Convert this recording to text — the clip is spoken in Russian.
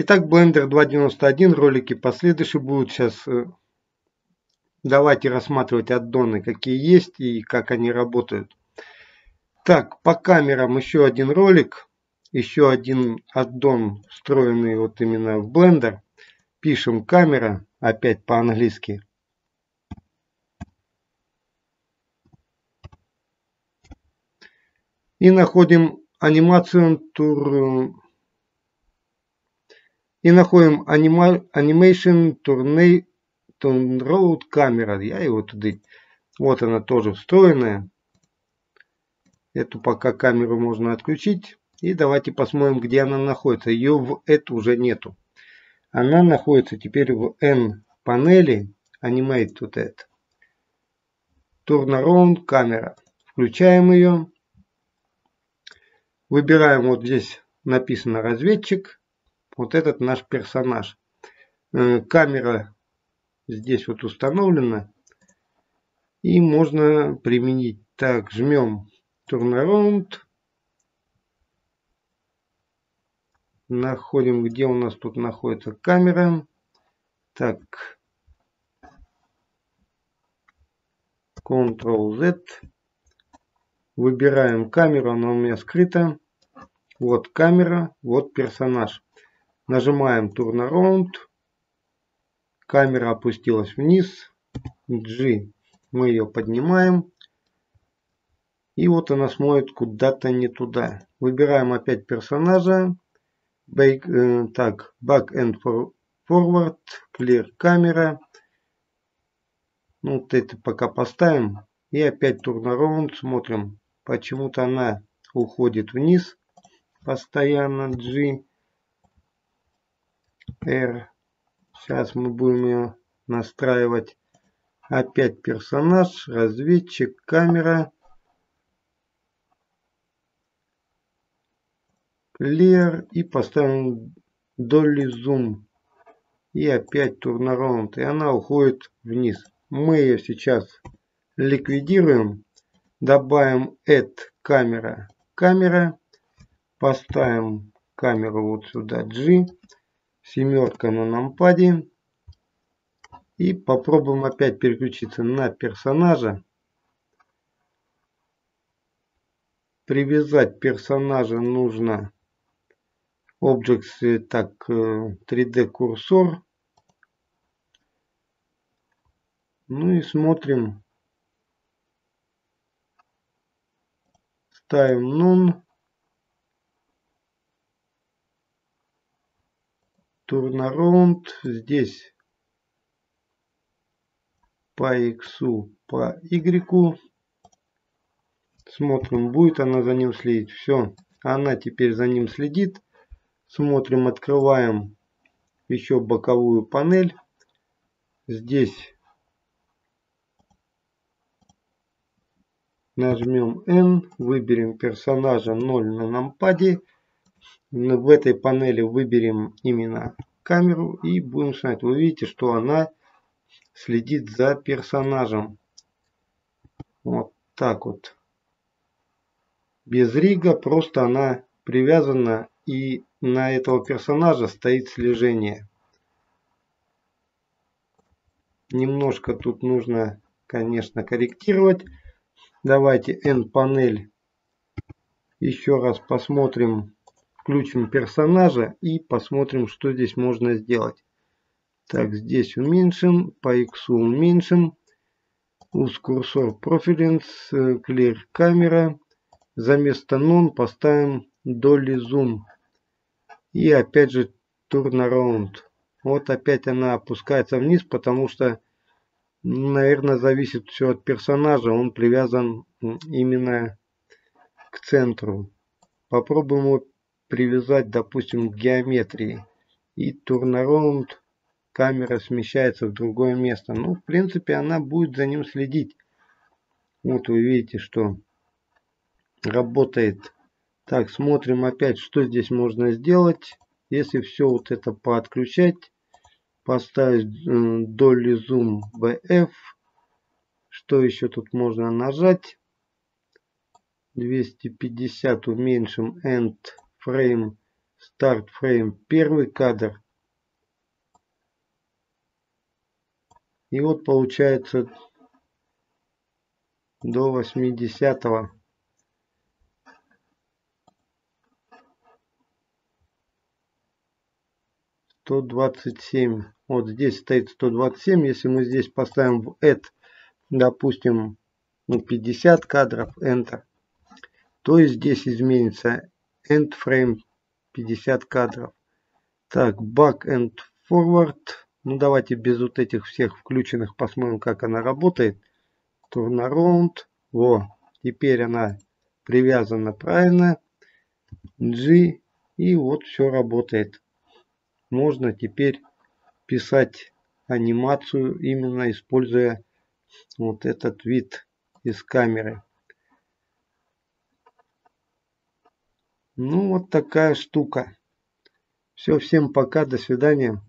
Итак, Blender 2.91, ролики последующие будут сейчас. Э, давайте рассматривать аддоны, какие есть и как они работают. Так, по камерам еще один ролик, еще один аддон, встроенный вот именно в Blender. Пишем камера, опять по-английски. И находим анимацию тур и находим Animation Turn Road камера. Я его туда... Вот она тоже встроенная. Эту пока камеру можно отключить. И давайте посмотрим, где она находится. Ее в эту уже нету. Она находится теперь в N панели. Animate тут это. Turnaround камера. Включаем ее. Выбираем вот здесь написано разведчик вот этот наш персонаж. Э, камера здесь вот установлена. И можно применить. Так, жмем Turnaround. Находим, где у нас тут находится камера. Так. Ctrl-Z. Выбираем камеру, она у меня скрыта. Вот камера, вот персонаж. Нажимаем Turn Камера опустилась вниз. G. Мы ее поднимаем. И вот она смотрит куда-то не туда. Выбираем опять персонажа. Back, э, так, back and forward. Clear камера. Ну, вот это пока поставим. И опять turn Смотрим. Почему-то она уходит вниз. Постоянно G. R. Сейчас мы будем ее настраивать. Опять персонаж, разведчик, камера. Clear и поставим Dolly Zoom. И опять turnaround. И она уходит вниз. Мы ее сейчас ликвидируем. Добавим add камера. Камера. Поставим камеру вот сюда G семерка на нампаде. И попробуем опять переключиться на персонажа. Привязать персонажа нужно Objects, так, 3D э, курсор. Ну и смотрим. Ставим None. Turnaround здесь по x, по y. Смотрим, будет она за ним следить. Все, она теперь за ним следит. Смотрим, открываем еще боковую панель. Здесь нажмем N, выберем персонажа 0 на нампаде в этой панели выберем именно камеру и будем смотреть. Вы видите, что она следит за персонажем. Вот так вот. Без рига, просто она привязана и на этого персонажа стоит слежение. Немножко тут нужно, конечно, корректировать. Давайте N-панель еще раз посмотрим включим персонажа и посмотрим, что здесь можно сделать. Так, здесь уменьшим, по X уменьшим. Use курсор Profilenс, Clear камера. За место None поставим Dolly Zoom. И опять же Turnaround. Вот опять она опускается вниз, потому что, наверное, зависит все от персонажа. Он привязан именно к центру. Попробуем его привязать, допустим, к геометрии. И турнараунд камера смещается в другое место. Ну, в принципе, она будет за ним следить. Вот вы видите, что работает. Так, смотрим опять, что здесь можно сделать. Если все вот это поотключать, поставить Dolly Zoom BF. Что еще тут можно нажать? 250 уменьшим End frame старт фрейм первый кадр. И вот получается до 80 -го. сто двадцать семь вот здесь стоит сто двадцать семь если мы здесь поставим в add допустим ну 50 кадров enter то и здесь изменится end frame 50 кадров. Так back and forward. Ну давайте без вот этих всех включенных посмотрим как она работает. Turnaround. Во теперь она привязана правильно. G. И вот все работает. Можно теперь писать анимацию, именно используя вот этот вид из камеры. Ну, вот такая штука. Все, всем пока, до свидания.